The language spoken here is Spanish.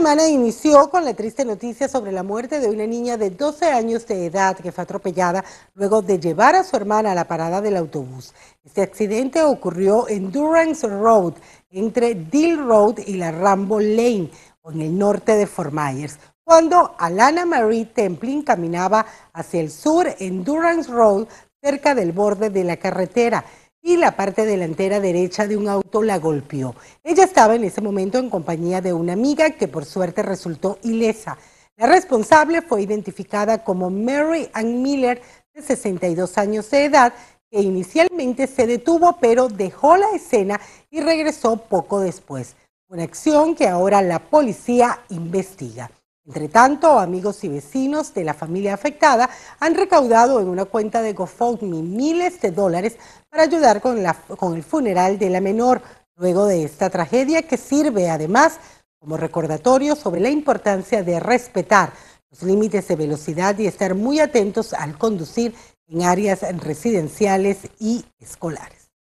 semana inició con la triste noticia sobre la muerte de una niña de 12 años de edad que fue atropellada luego de llevar a su hermana a la parada del autobús. Este accidente ocurrió en Durance Road, entre Dill Road y la Rambo Lane, en el norte de Fort Myers, cuando Alana Marie Templin caminaba hacia el sur en Durance Road, cerca del borde de la carretera y la parte delantera derecha de un auto la golpeó. Ella estaba en ese momento en compañía de una amiga que por suerte resultó ilesa. La responsable fue identificada como Mary Ann Miller, de 62 años de edad, que inicialmente se detuvo pero dejó la escena y regresó poco después. Una acción que ahora la policía investiga. Entre tanto, amigos y vecinos de la familia afectada han recaudado en una cuenta de GoFundMe miles de dólares para ayudar con, con el funeral de la menor, luego de esta tragedia que sirve además como recordatorio sobre la importancia de respetar los límites de velocidad y estar muy atentos al conducir en áreas residenciales y escolares.